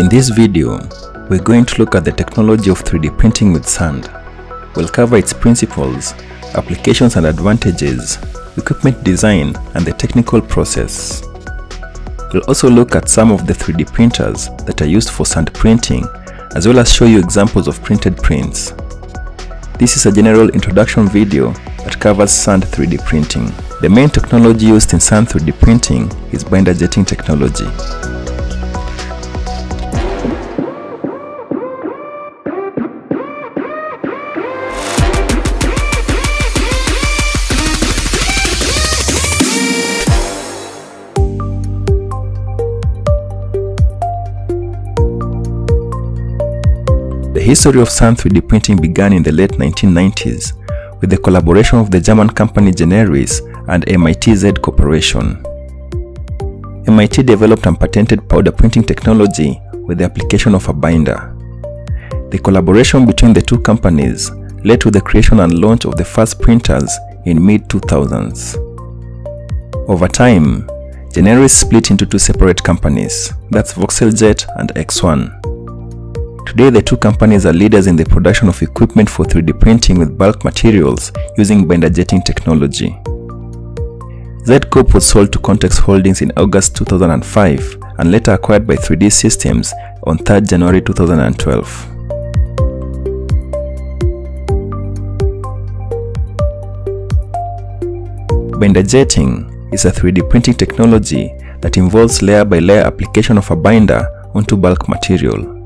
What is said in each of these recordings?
In this video, we're going to look at the technology of 3D printing with sand. We'll cover its principles, applications and advantages, equipment design, and the technical process. We'll also look at some of the 3D printers that are used for sand printing, as well as show you examples of printed prints. This is a general introduction video that covers sand 3D printing. The main technology used in sand 3D printing is binder jetting technology. History of sand 3D printing began in the late 1990s with the collaboration of the German company Generis and MIT Z Corporation. MIT developed and patented powder printing technology with the application of a binder. The collaboration between the two companies led to the creation and launch of the first printers in mid-2000s. Over time, Generis split into two separate companies, that's Voxeljet and ExOne. Today, the two companies are leaders in the production of equipment for 3D printing with bulk materials using binder jetting technology. Z-Corp was sold to Contex Holdings in August 2005 and later acquired by 3D Systems on 3rd January 2012. Binder jetting is a 3D printing technology that involves layer by layer application of a binder onto bulk material.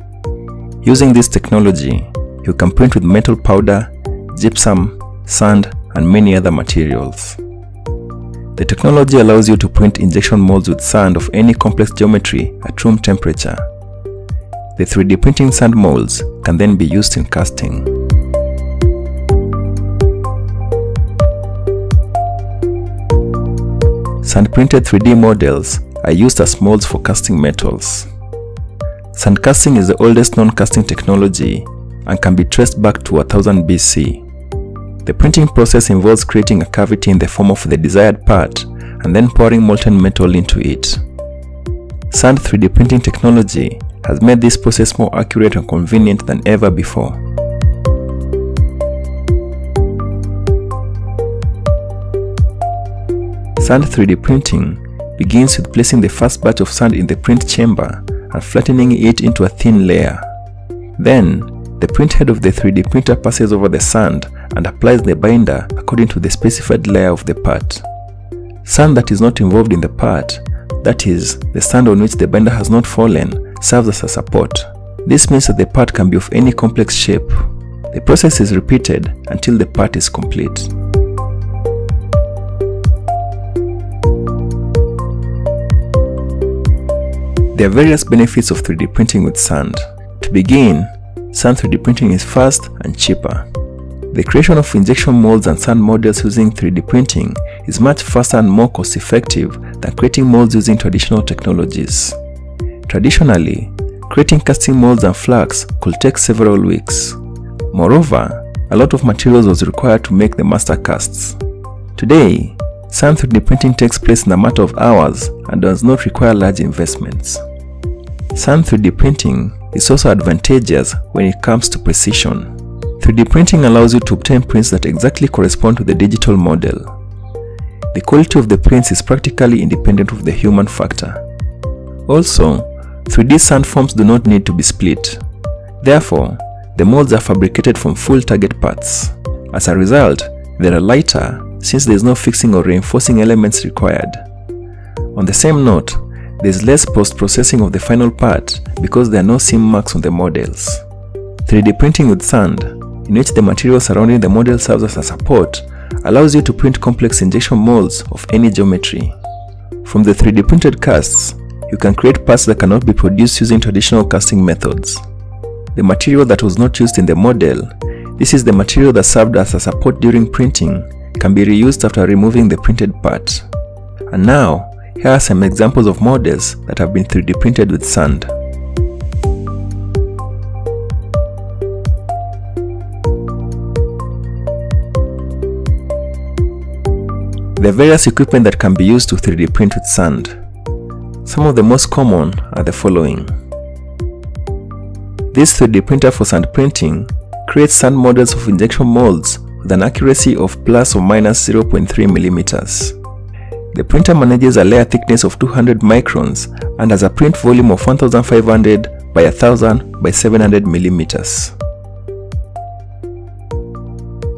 Using this technology, you can print with metal powder, gypsum, sand, and many other materials. The technology allows you to print injection molds with sand of any complex geometry at room temperature. The 3D printing sand molds can then be used in casting. Sand printed 3D models are used as molds for casting metals. Sand casting is the oldest known casting technology and can be traced back to 1000 BC. The printing process involves creating a cavity in the form of the desired part and then pouring molten metal into it. Sand 3D printing technology has made this process more accurate and convenient than ever before. Sand 3D printing begins with placing the first batch of sand in the print chamber and flattening it into a thin layer. Then, the print head of the 3D printer passes over the sand and applies the binder according to the specified layer of the part. Sand that is not involved in the part, that is, the sand on which the binder has not fallen, serves as a support. This means that the part can be of any complex shape. The process is repeated until the part is complete. There are various benefits of 3D printing with sand. To begin, sand 3D printing is fast and cheaper. The creation of injection molds and sand models using 3D printing is much faster and more cost effective than creating molds using traditional technologies. Traditionally, creating casting molds and flux could take several weeks. Moreover, a lot of materials was required to make the master casts. Today, Sand 3D printing takes place in a matter of hours and does not require large investments. Sand 3D printing is also advantageous when it comes to precision. 3D printing allows you to obtain prints that exactly correspond to the digital model. The quality of the prints is practically independent of the human factor. Also, 3D sand forms do not need to be split. Therefore, the molds are fabricated from full target parts. As a result, they are lighter since there is no fixing or reinforcing elements required. On the same note, there is less post-processing of the final part because there are no seam marks on the models. 3D printing with sand, in which the material surrounding the model serves as a support, allows you to print complex injection molds of any geometry. From the 3D printed casts, you can create parts that cannot be produced using traditional casting methods. The material that was not used in the model, this is the material that served as a support during printing can be reused after removing the printed part. And now, here are some examples of models that have been 3D printed with sand. There are various equipment that can be used to 3D print with sand. Some of the most common are the following. This 3D printer for sand printing creates sand models of injection molds with an accuracy of plus or minus 0.3 millimeters. The printer manages a layer thickness of 200 microns and has a print volume of 1500 by 1000 by 700 millimeters.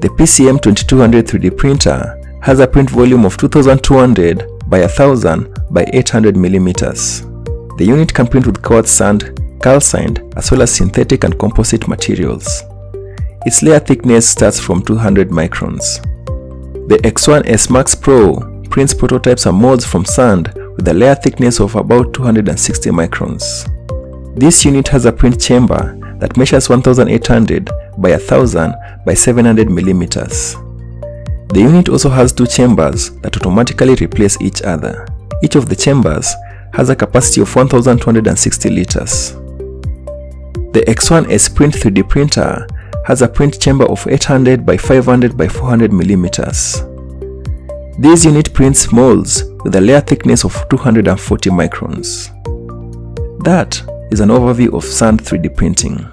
The PCM 2200 3D printer has a print volume of 2200 by 1000 by 800 millimeters. The unit can print with quartz sand, calcined, as well as synthetic and composite materials. Its layer thickness starts from 200 microns. The ExOne S Max Pro prints prototypes and molds from sand with a layer thickness of about 260 microns. This unit has a print chamber that measures 1800 by 1000 by 700 millimeters. The unit also has two chambers that automatically replace each other. Each of the chambers has a capacity of 1260 liters. The ExOne S Print 3D printer has a print chamber of 800 by 500 by 400 millimeters. This unit prints molds with a layer thickness of 240 microns. That is an overview of sand 3D printing.